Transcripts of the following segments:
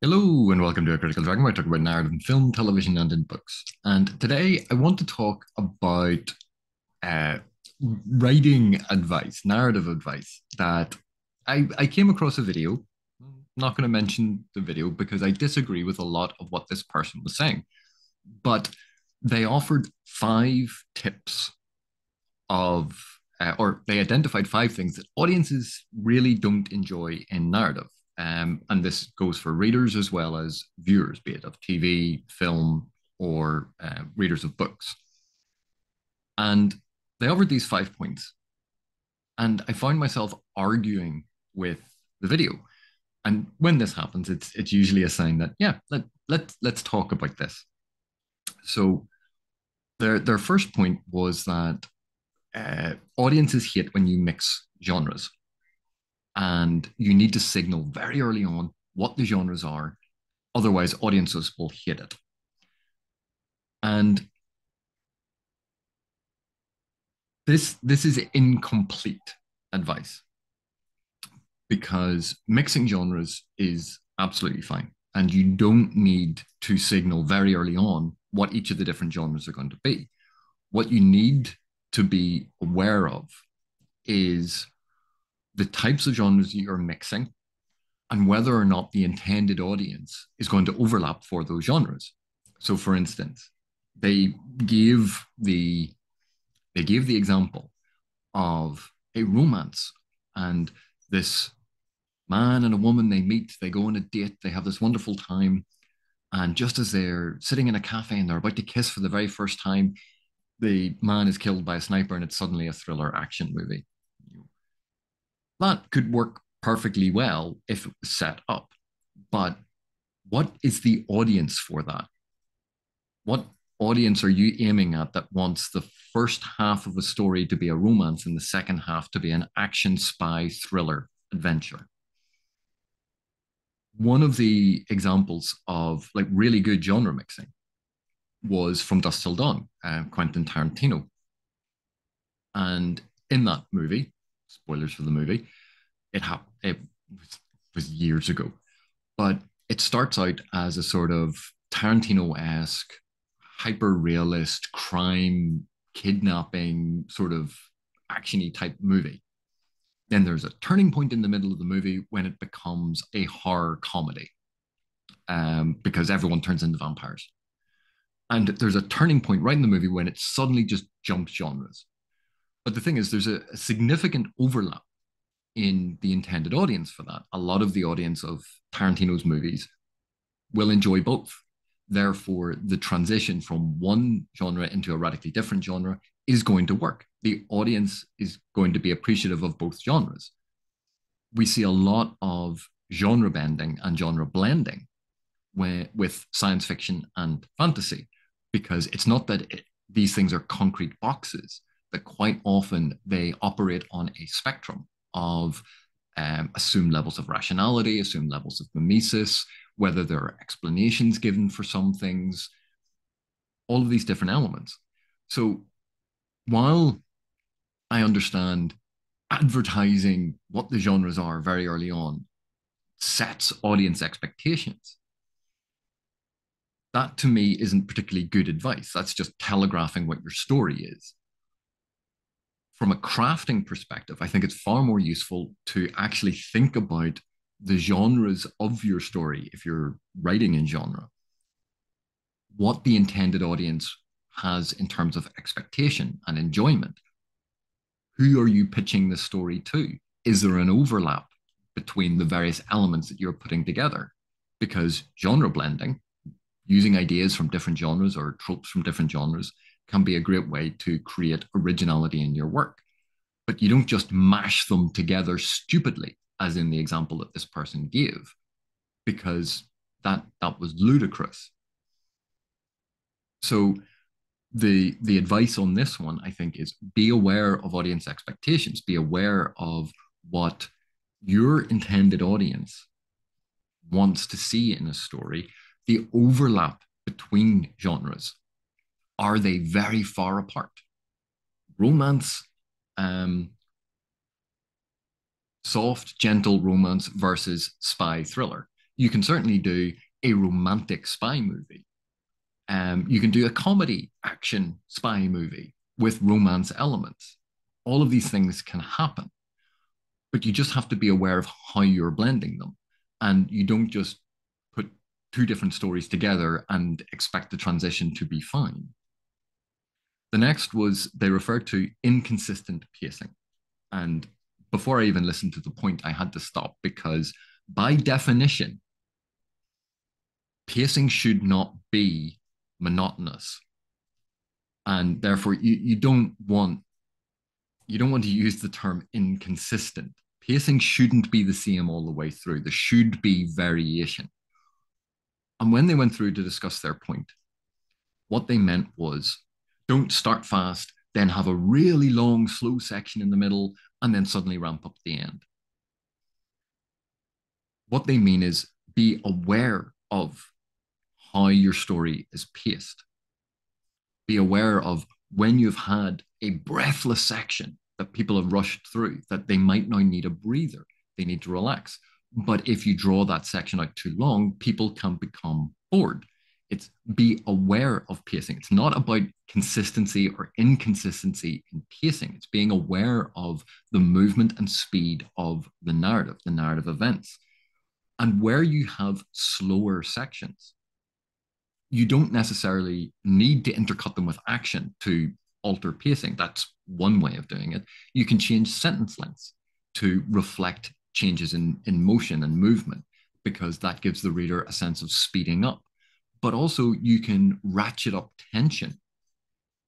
Hello and welcome to A Critical Dragon, where I talk about narrative in film, television, and in books. And today I want to talk about uh, writing advice, narrative advice that I, I came across a video. I'm not going to mention the video because I disagree with a lot of what this person was saying. But they offered five tips of, uh, or they identified five things that audiences really don't enjoy in narrative um, and this goes for readers as well as viewers, be it of TV, film, or uh, readers of books. And they offered these five points. And I found myself arguing with the video. And when this happens, it's it's usually a sign that, yeah, let, let, let's talk about this. So their, their first point was that uh, audiences hate when you mix genres and you need to signal very early on what the genres are. Otherwise, audiences will hit it. And this this is incomplete advice because mixing genres is absolutely fine and you don't need to signal very early on what each of the different genres are going to be what you need to be aware of is the types of genres you're mixing and whether or not the intended audience is going to overlap for those genres. So, for instance, they gave the they gave the example of a romance and this man and a woman they meet, they go on a date, they have this wonderful time, and just as they're sitting in a cafe and they're about to kiss for the very first time, the man is killed by a sniper and it's suddenly a thriller action movie that could work perfectly well if it was set up. But what is the audience for that? What audience are you aiming at that wants the first half of a story to be a romance and the second half to be an action spy thriller adventure? One of the examples of like really good genre mixing was from Dusk Till Dawn, uh, Quentin Tarantino. And in that movie, spoilers for the movie. It happened. It was years ago, but it starts out as a sort of Tarantino-esque, hyper-realist crime, kidnapping sort of actiony type movie. Then there's a turning point in the middle of the movie when it becomes a horror comedy, um, because everyone turns into vampires. And there's a turning point right in the movie when it suddenly just jumps genres. But the thing is, there's a, a significant overlap in the intended audience for that. A lot of the audience of Tarantino's movies will enjoy both. Therefore, the transition from one genre into a radically different genre is going to work. The audience is going to be appreciative of both genres. We see a lot of genre bending and genre blending with science fiction and fantasy because it's not that it, these things are concrete boxes that quite often they operate on a spectrum of um, assumed levels of rationality, assumed levels of mimesis, whether there are explanations given for some things, all of these different elements. So while I understand advertising what the genres are very early on sets audience expectations, that to me isn't particularly good advice. That's just telegraphing what your story is from a crafting perspective, I think it's far more useful to actually think about the genres of your story if you're writing in genre, what the intended audience has in terms of expectation and enjoyment. Who are you pitching the story to? Is there an overlap between the various elements that you're putting together? Because genre blending, using ideas from different genres or tropes from different genres, can be a great way to create originality in your work. But you don't just mash them together stupidly, as in the example that this person gave, because that that was ludicrous. So the the advice on this one, I think, is be aware of audience expectations, be aware of what your intended audience wants to see in a story, the overlap between genres are they very far apart? Romance, um, soft, gentle romance versus spy thriller. you can certainly do a romantic spy movie. Um, you can do a comedy action spy movie with romance elements. All of these things can happen, but you just have to be aware of how you're blending them. And you don't just put two different stories together and expect the transition to be fine. The next was they referred to inconsistent pacing. And before I even listened to the point, I had to stop because by definition, pacing should not be monotonous. And therefore you, you don't want you don't want to use the term inconsistent. Pacing shouldn't be the same all the way through. There should be variation. And when they went through to discuss their point, what they meant was don't start fast, then have a really long, slow section in the middle, and then suddenly ramp up the end. What they mean is be aware of how your story is paced. Be aware of when you've had a breathless section that people have rushed through, that they might now need a breather, they need to relax. But if you draw that section out too long, people can become bored it's be aware of pacing. It's not about consistency or inconsistency in pacing. It's being aware of the movement and speed of the narrative, the narrative events. And where you have slower sections, you don't necessarily need to intercut them with action to alter pacing. That's one way of doing it. You can change sentence lengths to reflect changes in, in motion and movement because that gives the reader a sense of speeding up but also you can ratchet up tension.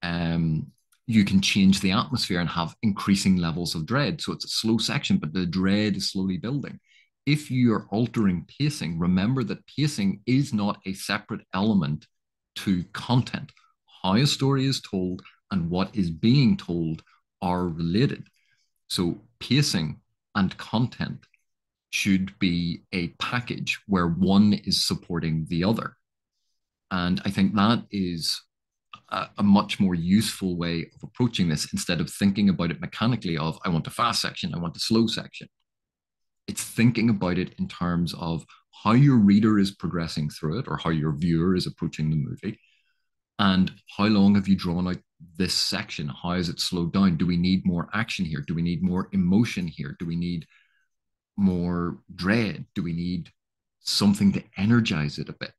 Um, you can change the atmosphere and have increasing levels of dread. So it's a slow section, but the dread is slowly building. If you're altering pacing, remember that pacing is not a separate element to content. How a story is told and what is being told are related. So pacing and content should be a package where one is supporting the other. And I think that is a, a, much more useful way of approaching this instead of thinking about it mechanically of I want a fast section, I want a slow section. It's thinking about it in terms of how your reader is progressing through it or how your viewer is approaching the movie. And how long have you drawn out this section? How is it slowed down? Do we need more action here? Do we need more emotion here? Do we need more dread? Do we need something to energize it a bit?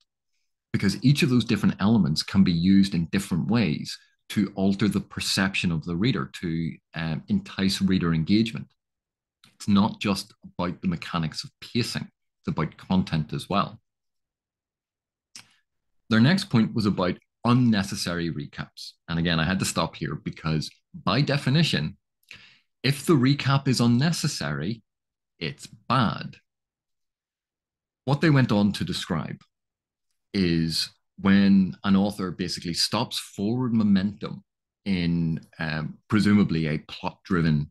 Because each of those different elements can be used in different ways to alter the perception of the reader, to um, entice reader engagement. It's not just about the mechanics of pacing, it's about content as well. Their next point was about unnecessary recaps. And again, I had to stop here because by definition, if the recap is unnecessary, it's bad. What they went on to describe is when an author basically stops forward momentum in um, presumably a plot driven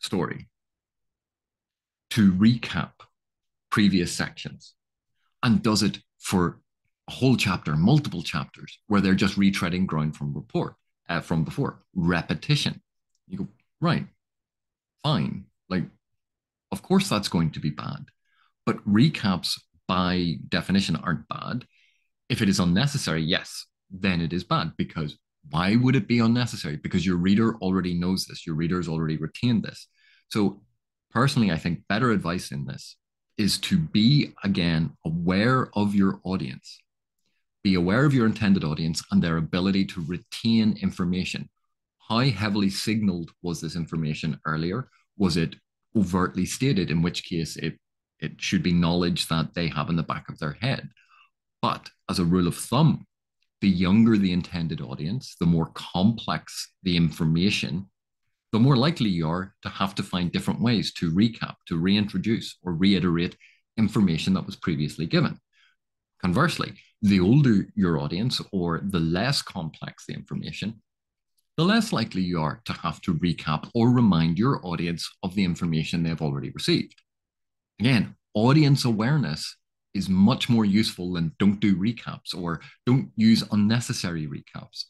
story to recap previous sections and does it for a whole chapter, multiple chapters, where they're just retreading ground from report uh, from before. Repetition. You go, right, fine. Like, of course that's going to be bad. But recaps by definition aren't bad. If it is unnecessary, yes, then it is bad because why would it be unnecessary? Because your reader already knows this, your reader has already retained this. So, personally, I think better advice in this is to be again aware of your audience, be aware of your intended audience and their ability to retain information. How heavily signaled was this information earlier? Was it overtly stated, in which case it it should be knowledge that they have in the back of their head. But as a rule of thumb, the younger the intended audience, the more complex the information, the more likely you are to have to find different ways to recap, to reintroduce, or reiterate information that was previously given. Conversely, the older your audience or the less complex the information, the less likely you are to have to recap or remind your audience of the information they've already received. Again, audience awareness is much more useful than don't do recaps or don't use unnecessary recaps.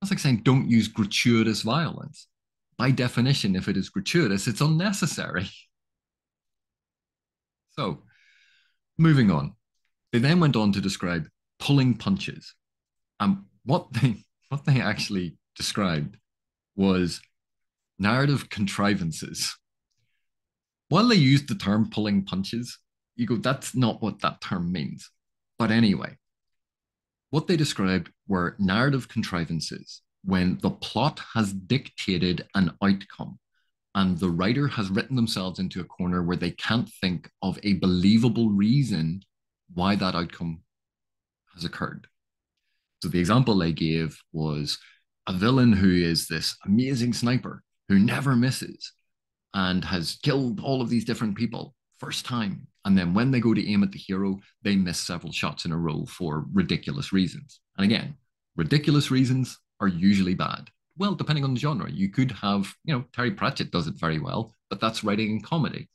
That's like saying don't use gratuitous violence. By definition, if it is gratuitous, it's unnecessary. So, Moving on. They then went on to describe pulling punches. And what they what they actually described was narrative contrivances. While they used the term pulling punches, you go, that's not what that term means. But anyway, what they described were narrative contrivances when the plot has dictated an outcome and the writer has written themselves into a corner where they can't think of a believable reason why that outcome has occurred. So the example they gave was a villain who is this amazing sniper who never misses and has killed all of these different people first time. And then when they go to aim at the hero, they miss several shots in a row for ridiculous reasons. And again, ridiculous reasons are usually bad. Well, depending on the genre, you could have, you know, Terry Pratchett does it very well, but that's writing in comedy.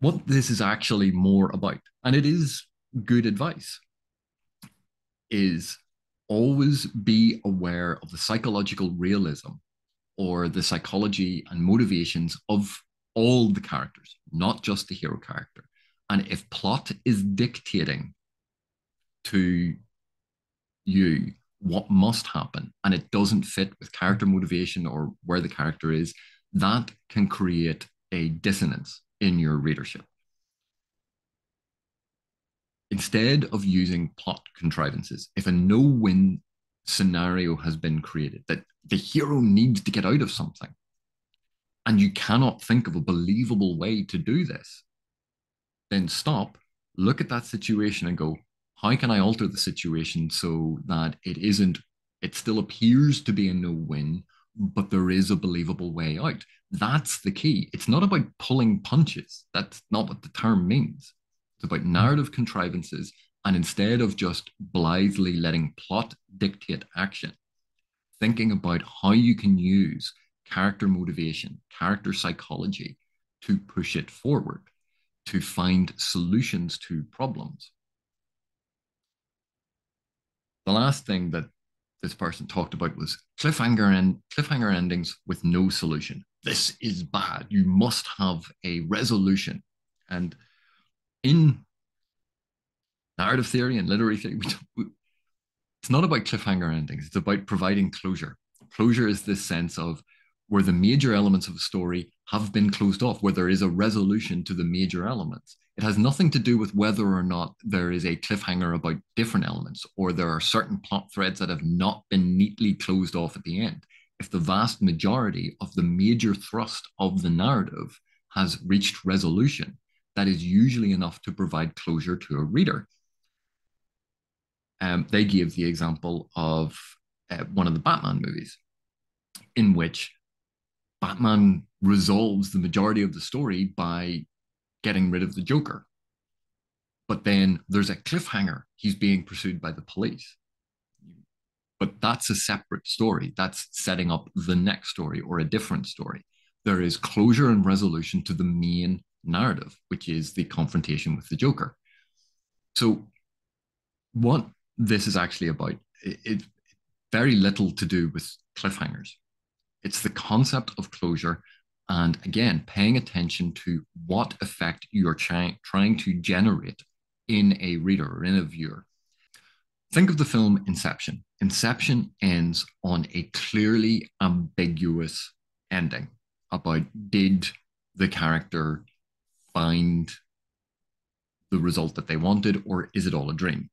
What this is actually more about, and it is good advice, is always be aware of the psychological realism or the psychology and motivations of all the characters, not just the hero character. And if plot is dictating to you what must happen and it doesn't fit with character motivation or where the character is, that can create a dissonance in your readership. Instead of using plot contrivances, if a no win scenario has been created, that the hero needs to get out of something, and you cannot think of a believable way to do this, then stop, look at that situation and go, how can I alter the situation so that it isn't, it still appears to be a no win, but there is a believable way out? That's the key. It's not about pulling punches. That's not what the term means. It's about narrative contrivances. And instead of just blithely letting plot dictate action, thinking about how you can use character motivation, character psychology to push it forward, to find solutions to problems. The last thing that this person talked about was cliffhanger and cliffhanger endings with no solution. This is bad. You must have a resolution. And in narrative theory and literary theory, we, it's not about cliffhanger endings. It's about providing closure. Closure is this sense of where the major elements of a story have been closed off, where there is a resolution to the major elements. It has nothing to do with whether or not there is a cliffhanger about different elements or there are certain plot threads that have not been neatly closed off at the end. If the vast majority of the major thrust of the narrative has reached resolution, that is usually enough to provide closure to a reader. Um, they gave the example of uh, one of the Batman movies, in which Batman resolves the majority of the story by getting rid of the Joker. But then there's a cliffhanger. He's being pursued by the police. But that's a separate story. That's setting up the next story or a different story. There is closure and resolution to the main narrative, which is the confrontation with the Joker. So, what this is actually about, it, it very little to do with cliffhangers. It's the concept of closure. And again, paying attention to what effect you're trying, trying to generate in a reader or in a viewer. Think of the film Inception. Inception ends on a clearly ambiguous ending about did the character find the result that they wanted, or is it all a dream?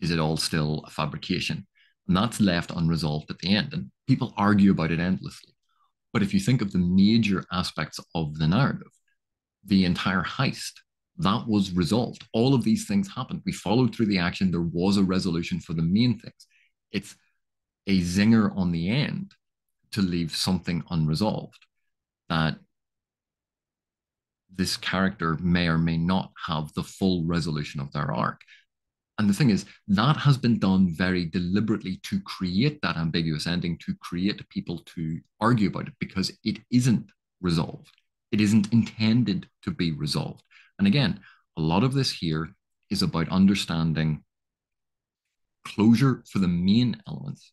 Is it all still a fabrication? And that's left unresolved at the end. And people argue about it endlessly. But if you think of the major aspects of the narrative, the entire heist, that was resolved. All of these things happened. We followed through the action. There was a resolution for the main things. It's a zinger on the end to leave something unresolved that this character may or may not have the full resolution of their arc. And the thing is, that has been done very deliberately to create that ambiguous ending, to create people to argue about it because it isn't resolved. It isn't intended to be resolved. And again, a lot of this here is about understanding closure for the main elements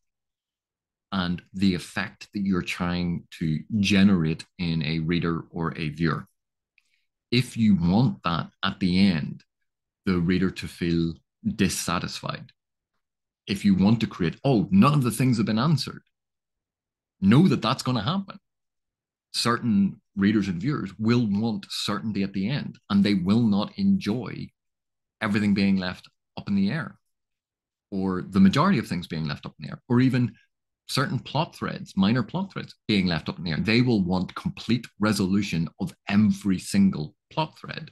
and the effect that you're trying to generate in a reader or a viewer. if you want that at the end, the reader to feel dissatisfied, if you want to create, oh, none of the things have been answered, know that that's going to happen. Certain readers and viewers will want certainty at the end, and they will not enjoy everything being left up in the air, or the majority of things being left up in the air, or even certain plot threads, minor plot threads being left up in the air. They will want complete resolution of every single plot thread.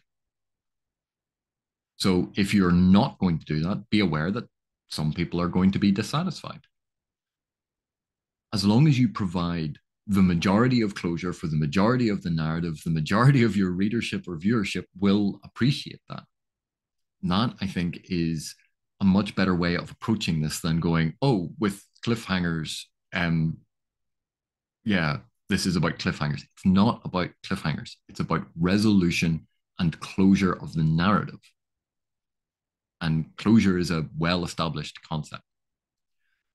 So if you're not going to do that, be aware that some people are going to be dissatisfied. As long as you provide the majority of closure for the majority of the narrative, the majority of your readership or viewership will appreciate that. That, I think, is a much better way of approaching this than going, oh, with cliffhangers, um, yeah, this is about cliffhangers. It's not about cliffhangers. It's about resolution and closure of the narrative. And closure is a well established concept.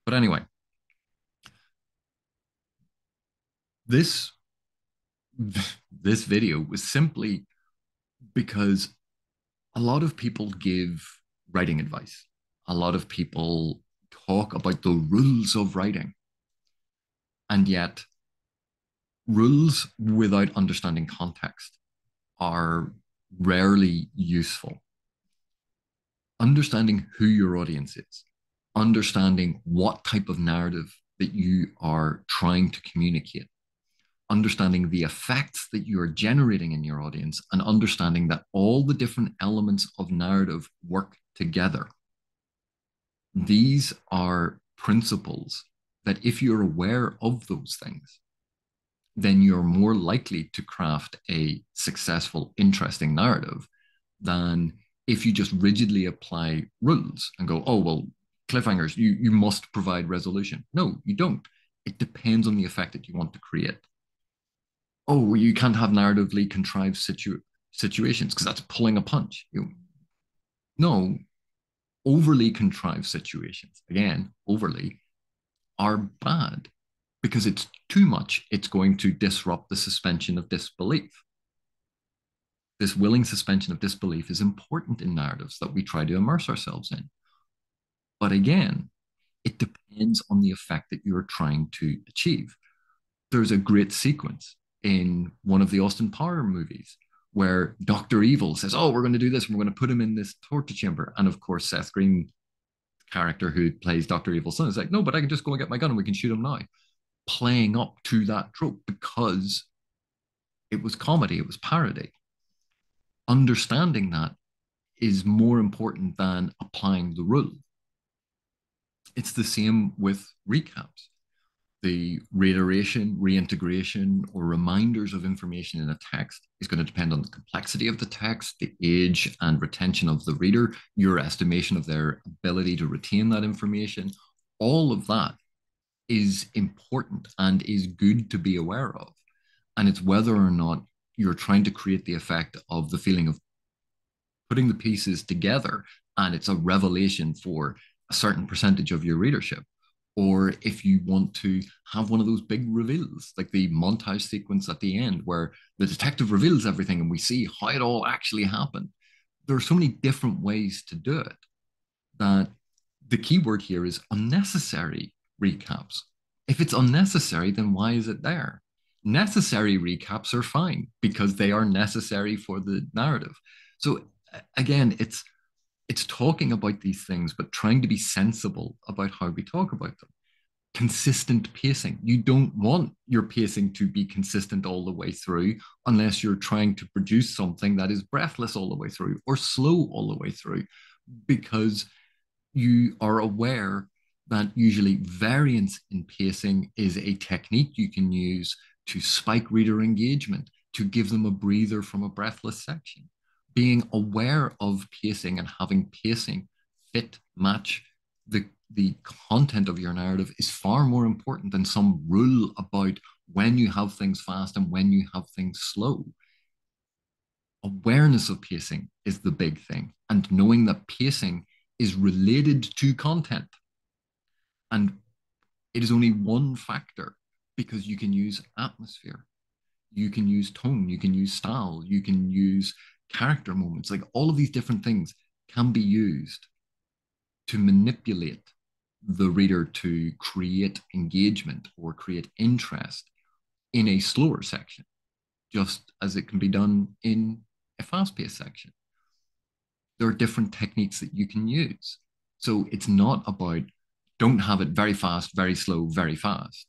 But anyway, this this video was simply because a lot of people give writing advice. A lot of people talk about the rules of writing. And yet, rules without understanding context are rarely useful understanding who your audience is, understanding what type of narrative that you are trying to communicate, understanding the effects that you are generating in your audience, and understanding that all the different elements of narrative work together. These are principles that, if you're aware of those things, then you're more likely to craft a successful, interesting narrative than if you just rigidly apply rules and go, oh, well, cliffhangers, you, you must provide resolution. No, you don't. It depends on the effect that you want to create. Oh, you can't have narratively contrived situ- situations because that's pulling a punch. You, no, overly contrived situations, again, overly, are bad because it's too much. It's going to disrupt the suspension of disbelief this willing suspension of disbelief is important in narratives that we try to immerse ourselves in. But again, it depends on the effect that you're trying to achieve. There's a great sequence in one of the Austin Power movies where Dr. Evil says, Oh, we're going to do this. And we're going to put him in this torture chamber. And of course, Seth Green, character who plays Dr. Evil's son, is like, No, but I can just go and get my gun and we can shoot him now. Playing up to that trope because it was comedy, it was parody understanding that is more important than applying the rule. It's the same with recaps. The reiteration, reintegration, or reminders of information in a text is going to depend on the complexity of the text, the age and retention of the reader, your estimation of their ability to retain that information. All of that is important and is good to be aware of. And it's whether or not you're trying to create the effect of the feeling of putting the pieces together and it's a revelation for a certain percentage of your readership. Or if you want to have one of those big reveals like the montage sequence at the end where the detective reveals everything and we see how it all actually happened. There are so many different ways to do it that the key word here is unnecessary recaps. If it's unnecessary then why is it there necessary recaps are fine because they are necessary for the narrative. So again, it's it's talking about these things, but trying to be sensible about how we talk about them. Consistent pacing. You don't want your pacing to be consistent all the way through unless you're trying to produce something that is breathless all the way through or slow all the way through, because you are aware that usually variance in pacing is a technique you can use to spike reader engagement, to give them a breather from a breathless section. Being aware of pacing and having pacing fit match the, the content of your narrative is far more important than some rule about when you have things fast and when you have things slow. Awareness of pacing is the big thing, and knowing that pacing is related to content. And it is only one factor because you can use atmosphere. you can use tone, you can use style, you can use character moments. Like all of these different things can be used to manipulate the reader to create engagement or create interest in a slower section, just as it can be done in a fast paced section. There are different techniques that you can use. So it's not about don't have it very fast, very slow, very fast.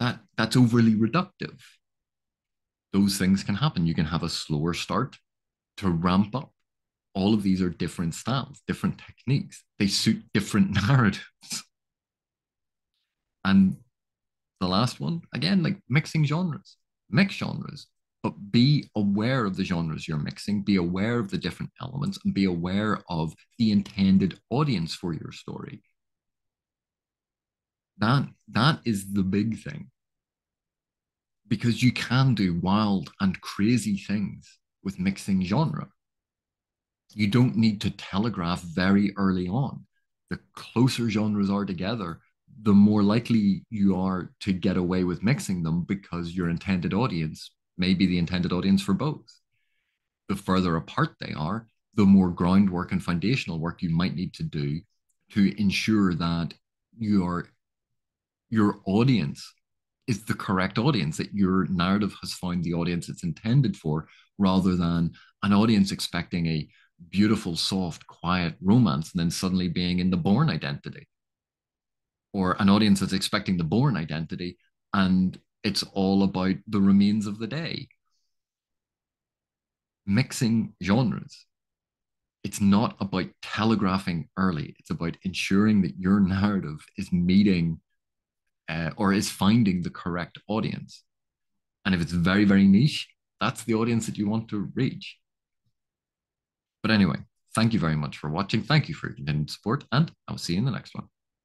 That that's overly reductive. Those things can happen. You can have a slower start to ramp up. All of these are different styles, different techniques. They suit different narratives. And the last one, again, like mixing genres, mix genres, but be aware of the genres you're mixing, be aware of the different elements, and be aware of the intended audience for your story. That that is the big thing. Because you can do wild and crazy things with mixing genre. You don't need to telegraph very early on. The closer genres are together, the more likely you are to get away with mixing them because your intended audience may be the intended audience for both. The further apart they are, the more groundwork and foundational work you might need to do to ensure that your your audience is the correct audience that your narrative has found the audience it's intended for rather than an audience expecting a beautiful soft quiet romance and then suddenly being in the Bourne Identity. Or an audience that's expecting the Bourne Identity and it's all about the remains of the day. Mixing genres. It's not about telegraphing early. It's about ensuring that your narrative is meeting uh, or is finding the correct audience. And if it's very very niche that's the audience that you want to reach. But anyway thank you very much for watching. Thank you for your continued support and i'll see you in the next one